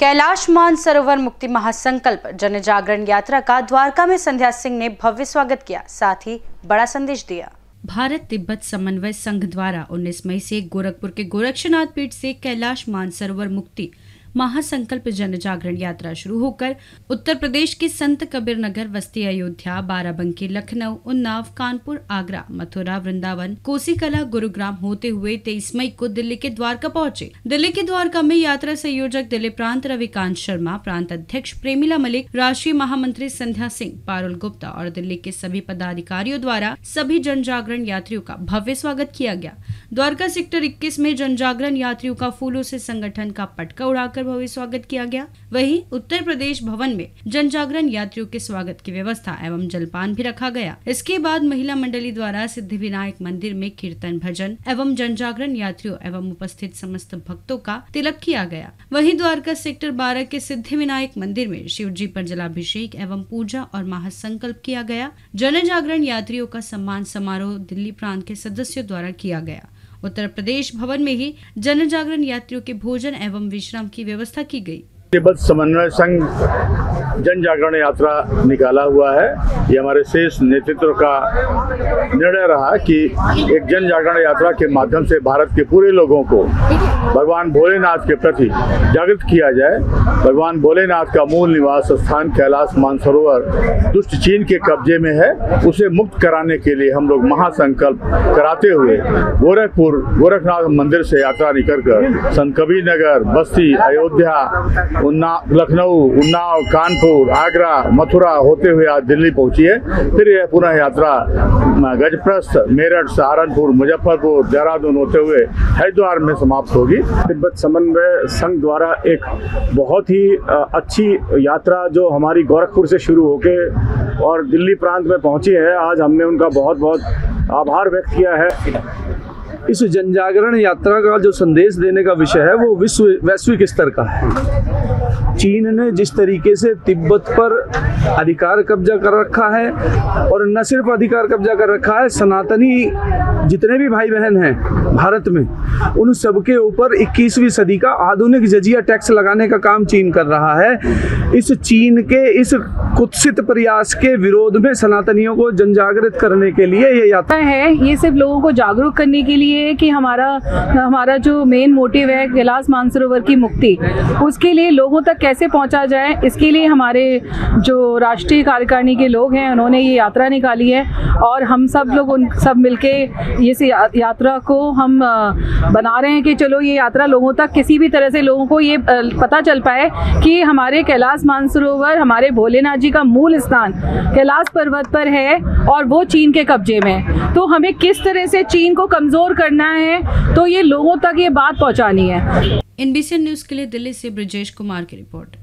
कैलाश मानसरोवर मुक्ति महासंकल्प जन जागरण यात्रा का द्वारका में संध्या सिंह ने भव्य स्वागत किया। साथ ही बड़ा संदेश दिया। भारत तिब्बत समन्वय संघ द्वारा 19 मई से गोरखपुर के गोरक्षनाथ पीठ से कैलाश मानसरोवर मुक्ति महासंकल्प जन जागरण यात्रा शुरू होकर उत्तर प्रदेश के संत कबीर नगर बस्ती अयोध्या, बाराबंकी, लखनऊ, उन्नाव, कानपुर, आगरा, मथुरा, वृंदावन, कोसीकला, गुरुग्राम होते हुए तेईस मई को दिल्ली के द्वारका पहुँचे। दिल्ली के द्वारका में यात्रा संयोजक दिल्ली प्रांत, रविकांत शर्मा, प्रांत अध्यक्ष प्रेमिला मलिक, राष्ट्रीय महामंत्री संध्या सिंह, पारुल गुप्ता और दिल्ली के सभी पदाधिकारियों द्वारा सभी जन जागरण यात्रियों का भव्य स्वागत किया गया। द्वारका सेक्टर 21 में जन जागरण यात्रियों का फूलों से संगठन का पटका उड़ाकर कर भव्य स्वागत किया गया। वही उत्तर प्रदेश भवन में जन जागरण यात्रियों के स्वागत की व्यवस्था एवं जलपान भी रखा गया। इसके बाद महिला मंडली द्वारा सिद्धि विनायक मंदिर में कीर्तन भजन एवं जन जागरण यात्रियों एवं उपस्थित समस्त भक्तों का तिलक किया गया। वही द्वारका सेक्टर बारह के सिद्धि विनायक मंदिर में शिव जी पर जलाभिषेक एवं पूजा और महासंकल्प किया गया। जन जागरण यात्रियों का सम्मान समारोह दिल्ली प्रांत के सदस्यों द्वारा किया गया। उत्तर प्रदेश भवन में ही जन जागरण यात्रियों के भोजन एवं विश्राम की व्यवस्था की गई। समन्वय संघ जन जागरण यात्रा निकाला हुआ है। ये हमारे शेष नेतृत्व का निर्णय रहा कि एक जन जागरण यात्रा के माध्यम से भारत के पूरे लोगों को भगवान भोलेनाथ के प्रति जागृत किया जाए। भगवान भोलेनाथ का मूल निवास स्थान कैलाश मानसरोवर, दुष्ट चीन के कब्जे में है। उसे मुक्त कराने के लिए हम लोग महासंकल्प कराते हुए गोरखपुर, गोरखनाथ मंदिर से यात्रा निकल कर संत कबीर नगर बस्ती, अयोध्या उन्नाव लखनऊ, उन्नाव, कानपुर, आगरा, मथुरा होते हुए आज दिल्ली पहुँची। है। फिर यह पुनः यात्रा गजप्रस्थ मेरठ सहारनपुर मुजफ्फरपुर देहरादून होते हुए हरिद्वार में समाप्त होगी। तिब्बत समन्वय संघ द्वारा एक बहुत ही अच्छी यात्रा जो हमारी गोरखपुर से शुरू होके और दिल्ली प्रांत में पहुँची है आज हमने उनका बहुत बहुत आभार व्यक्त किया है। इस जनजागरण यात्रा का जो संदेश देने का विषय है वो विश्व वैश्विक स्तर का है। चीन ने जिस तरीके से तिब्बत पर अधिकार कब्जा कर रखा है और न सिर्फ़ अधिकार कब्जा कर रखा है, सनातनी जितने भी भाई बहन हैं भारत में, उन सबके ऊपर 21वीं सदी का आधुनिक जजिया टैक्स लगाने का काम चीन कर रहा है। इस चीन के इस कुत्सित प्रयास के विरोध में सनातनियों को जनजागृत करने के लिए ये यात्रा है, ये सिर्फ़ लोगों को जागरूक करने के लिए कि हमारा हमारा जो मेन मोटिव है, कैलाश मानसरोवर की मुक्ति, उसके लिए लोगों तक कैसे पहुँचा जाए, इसके लिए हमारे जो राष्ट्रीय कार्यकारिणी के लोग हैं, उन्होंने ये यात्रा निकाली है और हम सब लोग उन सब मिलके ये यात्रा को हम बना रहे हैं कि चलो ये यात्रा लोगों तक, किसी भी तरह से लोगों को ये पता चल पाए कि हमारे कैलाश मानसरोवर, हमारे भोलेनाथ जी का मूल स्थान कैलाश पर्वत पर है और वो चीन के कब्जे में तो हमें किस तरह से चीन को कमज़ोर करना है तो ये लोगों तक ये बात पहुंचानी है। एनबीसी न्यूज़ के लिए दिल्ली से ब्रजेश कुमार की रिपोर्ट।